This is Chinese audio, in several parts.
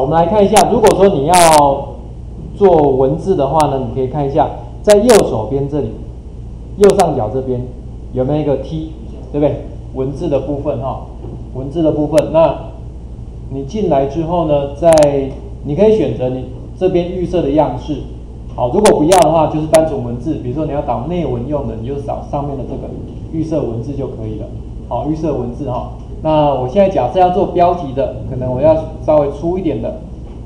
我们来看一下，如果说你要做文字的话呢，你可以看一下，在右手边这里，右上角这边有没有一个 T，对不对？文字的部分哈，文字的部分。那你进来之后呢，在你可以选择你这边预设的样式。好，如果不要的话，就是单纯文字。比如说你要导内文用的，你就扫上面的这个预设文字就可以了。好，预设文字哈。那我现在假设要做标题的，可能我要稍微粗一点的，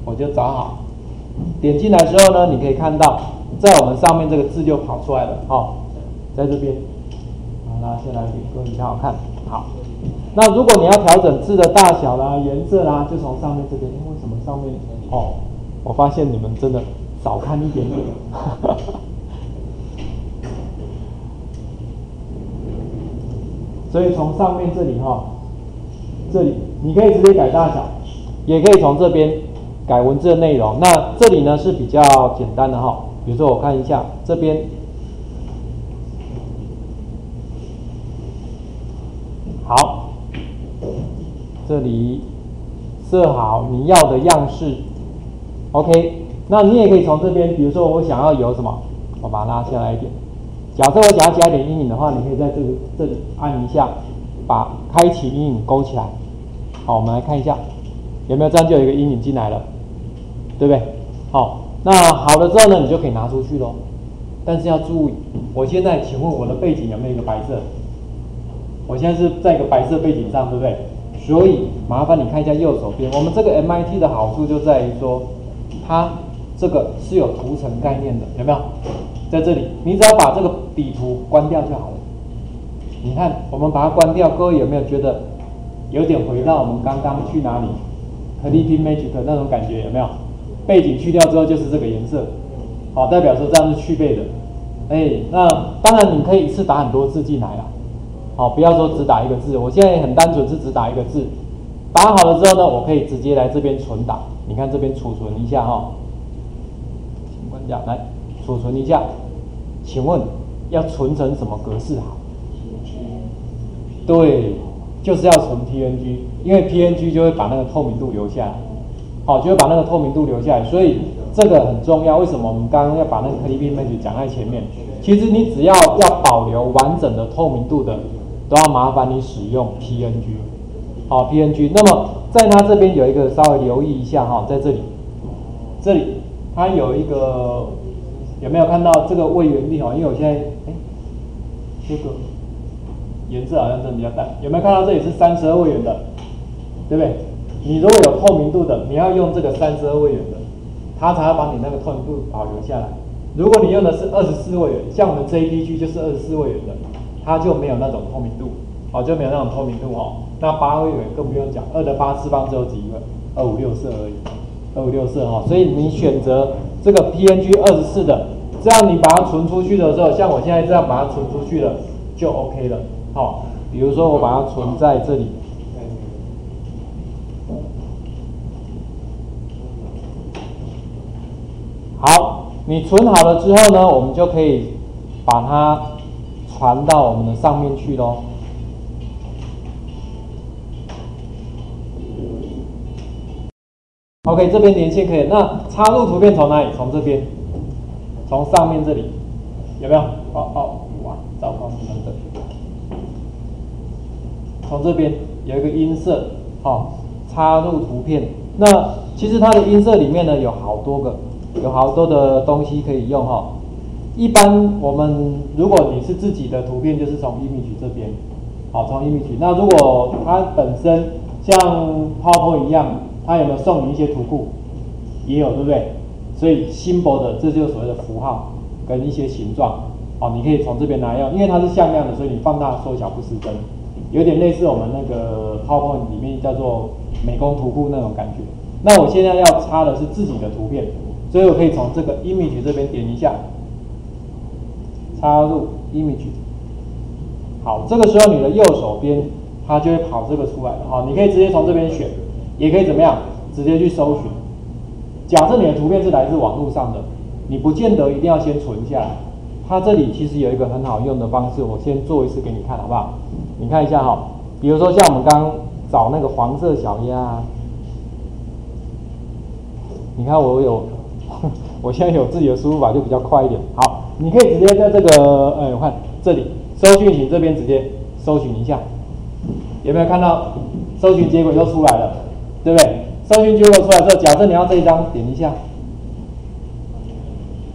我就找好。点进来之后呢，你可以看到在我们上面这个字就跑出来了。好，在这边。好，那先来点个比较好看。好，那如果你要调整字的大小啦、颜色啦，就从上面这边。因为什么上面？哦，我发现你们真的。少看一点点，所以从上面这里哈，这里你可以直接改大小，也可以从这边改文字的内容。那这里呢是比较简单的哈，比如说我看一下这边，好，这里设好你要的样式，OK。那你也可以从这边，比如说我想要有什么，我把它拉下来一点。假设我想要加一点阴影的话，你可以在这个这里按一下，把开启阴影勾起来。好，我们来看一下，有没有这样就有一个阴影进来了，对不对？好，那好了之后呢，你就可以拿出去喽。但是要注意，我现在请问我的背景有没有一个白色？我现在是在一个白色背景上，对不对？所以麻烦你看一下右手边，我们这个 MIT 的好处就在于说，它。这个是有图层概念的，有没有？在这里，你只要把这个底图关掉就好了。你看，我们把它关掉，各位有没有觉得有点回到我们刚刚去哪里 c l i p p y Magic 那种感觉？有没有？背景去掉之后就是这个颜色，好，代表说这样是去背的。哎，那当然你可以一次打很多字进来了，好，不要说只打一个字。我现在很单纯是只打一个字，打好了之后呢，我可以直接来这边存档。你看这边储存一下哈。来储存一下，请问要存成什么格式好？对，就是要存 PNG，因为 PNG 就会把那个透明度留下来，好，就会把那个透明度留下来，所以这个很重要。为什么我们刚刚要把那个 KDP image 讲在前面？其实你只要要保留完整的透明度的，都要麻烦你使用 PNG，好，PNG。那么在它这边有一个稍微留意一下哈，在这里，这里。它有一个有没有看到这个位元率哦？因为我现在哎，这个颜色好像真的比较淡。有没有看到这里是三十二位元的，对不对？你如果有透明度的，你要用这个三十二位元的，它才要把你那个透明度保留下来。如果你用的是二十四位元，像我们 JPG 就是二十四位元的，它就没有那种透明度，哦，就没有那种透明度哦。那八位元更不用讲，二的八次方只有几个？二五六四而已。二五六四哈，所以你选择这个 PNG 二十四的，这样你把它存出去的时候，像我现在这样把它存出去了，就 OK 了。好，比如说我把它存在这里，好，你存好了之后呢，我们就可以把它传到我们的上面去喽。OK，这边连线可以。那插入图片从哪里？从这边，从上面这里，有没有？哦哦，哇，糟糕，等等。从这边有一个音色，好，插入图片。那其实它的音色里面呢，有好多个，有好多的东西可以用哈。一般我们如果你是自己的图片，就是从 image 这边，好，从 image。那如果它本身像 PowerPoint 一样。它有没有送你一些图库？也有，对不对？所以 symbol 的这就是所谓的符号跟一些形状，哦，你可以从这边拿用，因为它是向量的，所以你放大缩小不失真，有点类似我们那个 PowerPoint 里面叫做美工图库那种感觉。那我现在要插的是自己的图片，所以我可以从这个 image 这边点一下，插入 image。好，这个时候你的右手边它就会跑这个出来了，哈，你可以直接从这边选。也可以怎么样？直接去搜寻。假设你的图片是来自网络上的，你不见得一定要先存下来。它这里其实有一个很好用的方式，我先做一次给你看，好不好？你看一下哈，比如说像我们刚找那个黄色小鸭，你看我有，我现在有自己的输入法就比较快一点。好，你可以直接在这个，哎，我看这里搜讯型这边直接搜寻一下，有没有看到搜寻结果又出来了，对不对？搜寻结果出来之后，假设你要这一张，点一下，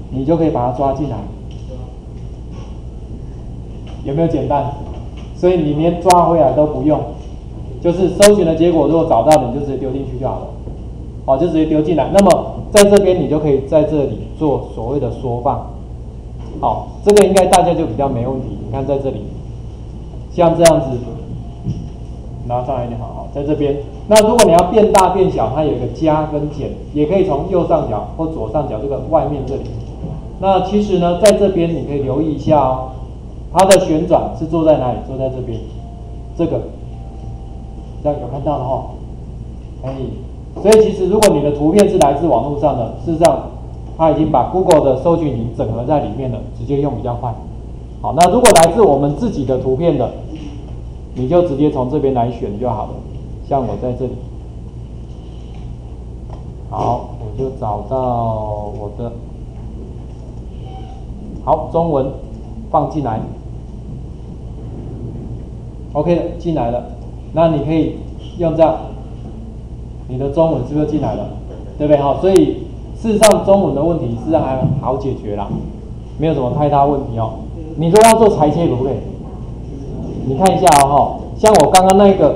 你就可以把它抓进来，有没有简单？所以你连抓回来都不用，就是搜寻的结果，如果找到你就直接丢进去就好了，好，就直接丢进来。那么在这边你就可以在这里做所谓的缩放，好，这个应该大家就比较没问题。你看在这里，像这样子，拿上来就，好好，在这边。那如果你要变大变小，它有一个加跟减，也可以从右上角或左上角这个外面这里。那其实呢，在这边你可以留意一下哦。它的旋转是坐在哪里？坐在这边，这个，这样有看到的哈？可以。所以其实如果你的图片是来自网络上的，事实上它已经把 Google 的搜寻引擎整合在里面了，直接用比较快。好，那如果来自我们自己的图片的，你就直接从这边来选就好了。像我在这里，好，我就找到我的，好，中文放进来。OK 的，进来了，那你可以用这样，你的中文是不是进来了？对不对？哈，所以事实上中文的问题事实上还好解决啦，没有什么太大问题哦。你说要做裁切可不可以？你看一下哦，像我刚刚那个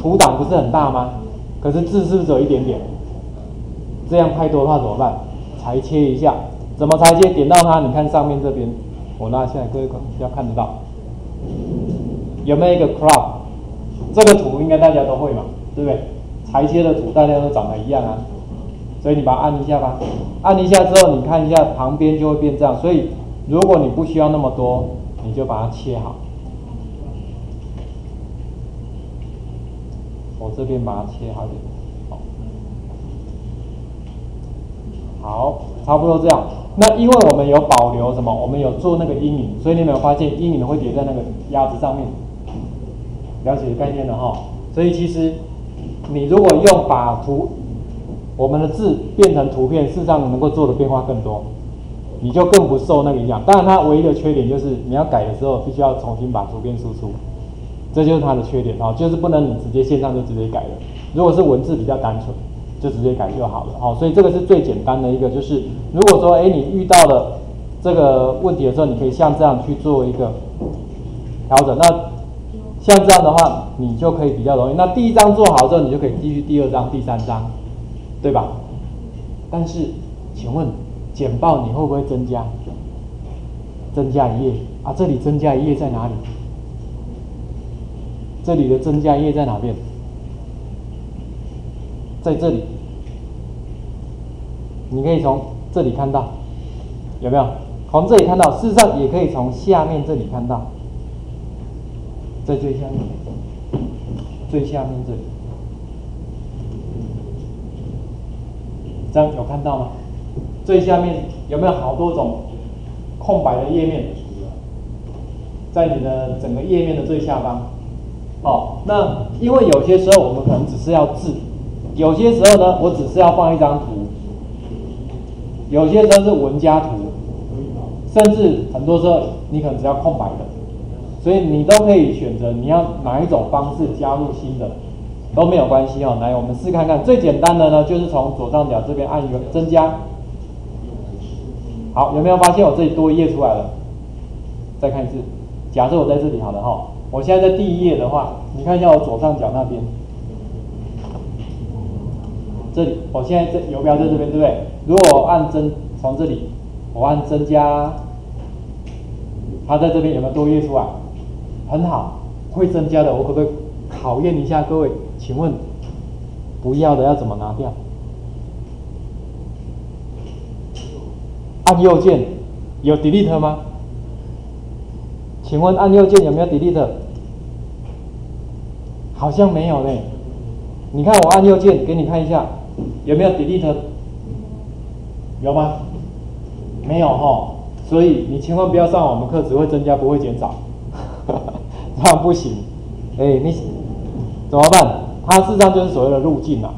图档不是很大吗？可是字是不是只有一点点？这样太多的话怎么办？裁切一下，怎么裁切？点到它，你看上面这边，我拉下来，各位要看得到。有没有一个 crop？这个图应该大家都会嘛，对不对？裁切的图大家都长得一样啊，所以你把它按一下吧。按一下之后，你看一下旁边就会变这样。所以如果你不需要那么多，你就把它切好。我这边把它切好一点，好，好，差不多这样。那因为我们有保留什么？我们有做那个阴影，所以你有没有发现阴影会叠在那个鸭子上面？了解概念了哈，所以其实你如果用把图我们的字变成图片，事实上能够做的变化更多，你就更不受那个影响。当然，它唯一的缺点就是你要改的时候必须要重新把图片输出，这就是它的缺点哦，就是不能你直接线上就直接改了。如果是文字比较单纯，就直接改就好了哦。所以这个是最简单的一个，就是如果说哎你遇到了这个问题的时候，你可以像这样去做一个调整。那像这样的话，你就可以比较容易。那第一章做好之后，你就可以继续第二章、第三章，对吧？但是，请问简报你会不会增加？增加一页啊？这里增加一页在哪里？这里的增加页在哪边？在这里，你可以从这里看到，有没有？从这里看到，事实上也可以从下面这里看到。在最下面，最下面这里，这样有看到吗？最下面有没有好多种空白的页面？在你的整个页面的最下方。哦，那因为有些时候我们可能只是要字，有些时候呢，我只是要放一张图，有些时候是文加图，甚至很多时候你可能只要空白的。所以你都可以选择你要哪一种方式加入新的都没有关系哦。来，我们试看看最简单的呢，就是从左上角这边按一个增加。好，有没有发现我这里多一页出来了？再看一次，假设我在这里好了哈，我现在在第一页的话，你看一下我左上角那边，这里我现在这游标在这边对不对？如果我按增从这里我按增加，它在这边有没有多页出来？很好，会增加的，我可不可以考验一下各位？请问不要的要怎么拿掉？按右键有 delete 吗？请问按右键有没有 delete？好像没有嘞。你看我按右键给你看一下，有没有 delete？有吗？没有哈。所以你千万不要上我们课，只会增加不会减少。这样不行，哎，你怎么办？它事实上就是所谓的路径啊。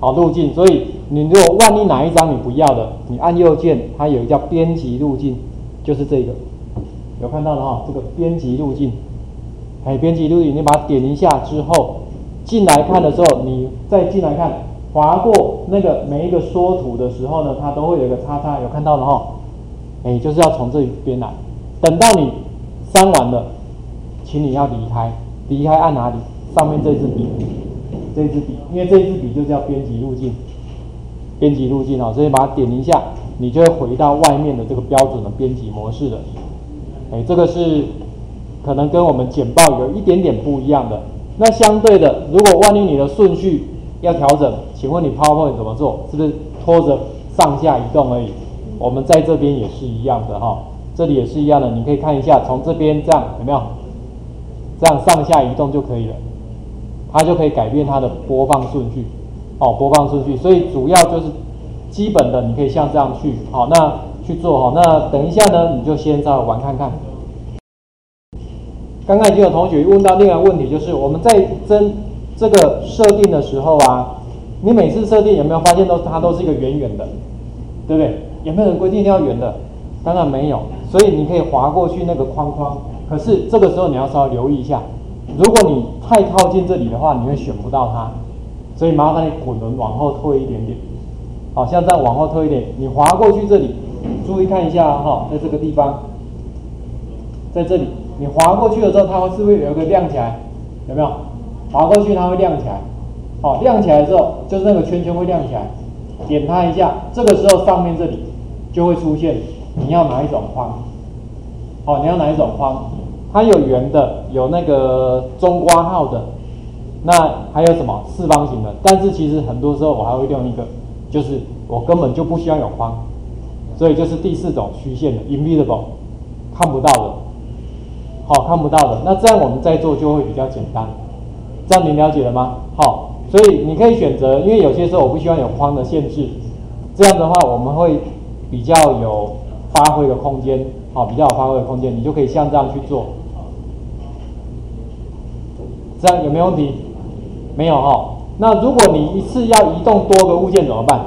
好路径。所以你如果万一哪一张你不要的，你按右键，它有一个叫编辑路径，就是这个，有看到了哈，这个编辑路径，哎，编辑路径，你把它点一下之后，进来看的时候，你再进来看，划过那个每一个缩图的时候呢，它都会有一个叉叉，有看到了哈，哎，就是要从这边来，等到你删完了，请你要离开，离开按哪里？上面这支笔，这支笔，因为这支笔就是要编辑路径，编辑路径哦，所以把它点一下，你就会回到外面的这个标准的编辑模式的。哎，这个是可能跟我们简报有一点点不一样的。那相对的，如果万一你的顺序要调整，请问你 PowerPoint 怎么做？是不是拖着上下移动而已？我们在这边也是一样的哈，这里也是一样的，你可以看一下，从这边这样有没有？这样上下移动就可以了。它就可以改变它的播放顺序，哦，播放顺序，所以主要就是基本的，你可以像这样去，好，那去做哈，那等一下呢，你就先稍微玩看看。刚刚已经有同学问到另外一个问题，就是我们在增这个设定的时候啊，你每次设定有没有发现都它都是一个圆圆的，对不对？有没有人规定一定要圆的？当然没有，所以你可以划过去那个框框，可是这个时候你要稍微留意一下。如果你太靠近这里的话，你会选不到它，所以麻烦你滚轮往后退一点点，好像这样往后退一点，你滑过去这里，注意看一下哈，在这个地方，在这里，你滑过去的时候，它会是不是有一个亮起来？有没有？滑过去它会亮起来，好，亮起来之后，就是那个圈圈会亮起来，点它一下，这个时候上面这里就会出现你要哪一种框，好，你要哪一种框？它有圆的，有那个中括号的，那还有什么四方形的？但是其实很多时候我还会用一个，就是我根本就不需要有框，所以就是第四种虚线的 invisible，看不到的，好看不到的。那这样我们在做就会比较简单，这样您了解了吗？好，所以你可以选择，因为有些时候我不希望有框的限制，这样的话我们会比较有发挥的空间，好，比较有发挥的空间，你就可以像这样去做。这样有没有问题？没有哈。那如果你一次要移动多个物件怎么办？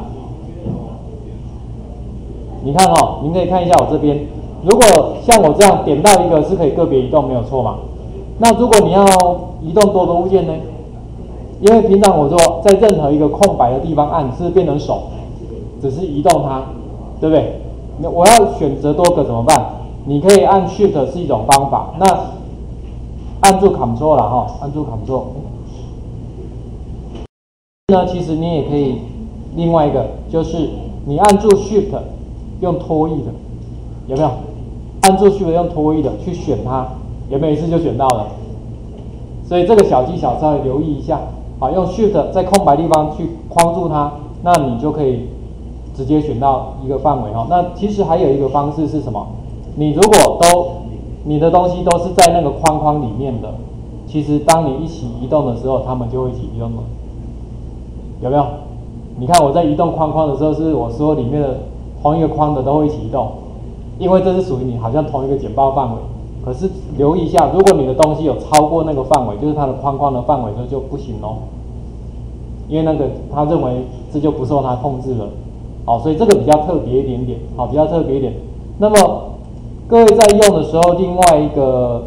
你看哈，您可以看一下我这边。如果像我这样点到一个是可以个别移动，没有错嘛？那如果你要移动多个物件呢？因为平常我说在任何一个空白的地方按是变成手，只是移动它，对不对？那我要选择多个怎么办？你可以按 Shift 是一种方法。那按住 Ctrl 了哈，按住 Ctrl。那其实你也可以另外一个，就是你按住 Shift 用拖曳的，有没有？按住 Shift 用拖曳的去选它，有没有一次就选到了？所以这个小技巧稍微留意一下。好，用 Shift 在空白地方去框住它，那你就可以直接选到一个范围哈。那其实还有一个方式是什么？你如果都你的东西都是在那个框框里面的，其实当你一起移动的时候，它们就会一起移动了，有没有？你看我在移动框框的时候，是我说里面的同一个框的都会一起移动，因为这是属于你好像同一个简报范围。可是留意一下，如果你的东西有超过那个范围，就是它的框框的范围，那就不行哦，因为那个他认为这就不受他控制了，好，所以这个比较特别一点点，好，比较特别一点。那么。各位在用的时候，另外一个